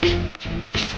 ピッ!